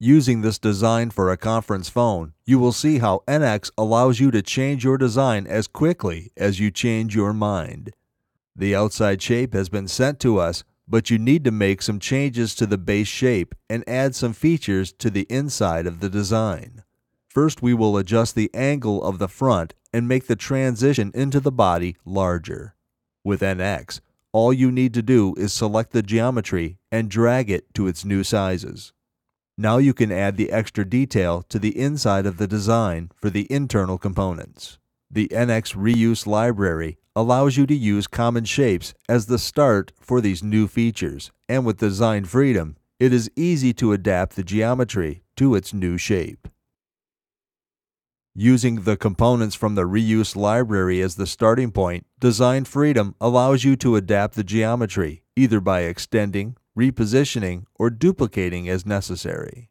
Using this design for a conference phone, you will see how NX allows you to change your design as quickly as you change your mind. The outside shape has been sent to us, but you need to make some changes to the base shape and add some features to the inside of the design. First, we will adjust the angle of the front and make the transition into the body larger. With NX, all you need to do is select the geometry and drag it to its new sizes. Now you can add the extra detail to the inside of the design for the internal components. The NX Reuse Library allows you to use common shapes as the start for these new features, and with design freedom, it is easy to adapt the geometry to its new shape. Using the components from the Reuse Library as the starting point, Design Freedom allows you to adapt the geometry, either by extending, repositioning, or duplicating as necessary.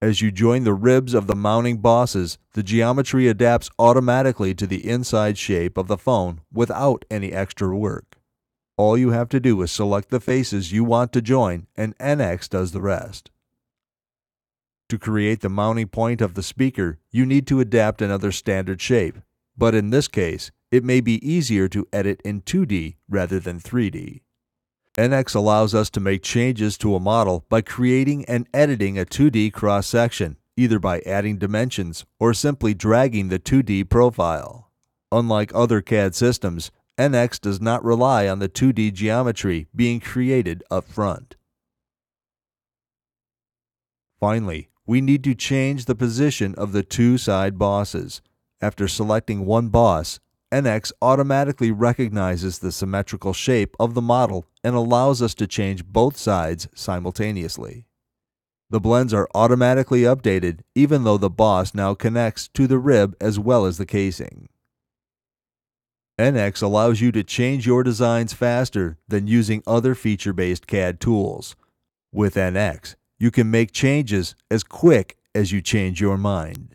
As you join the ribs of the mounting bosses, the geometry adapts automatically to the inside shape of the phone without any extra work. All you have to do is select the faces you want to join and NX does the rest. To create the mounting point of the speaker, you need to adapt another standard shape, but in this case, it may be easier to edit in 2D rather than 3D. NX allows us to make changes to a model by creating and editing a 2D cross section, either by adding dimensions or simply dragging the 2D profile. Unlike other CAD systems, NX does not rely on the 2D geometry being created up front. Finally, we need to change the position of the two side bosses. After selecting one boss, NX automatically recognizes the symmetrical shape of the model and allows us to change both sides simultaneously. The blends are automatically updated even though the boss now connects to the rib as well as the casing. NX allows you to change your designs faster than using other feature-based CAD tools. With NX, you can make changes as quick as you change your mind.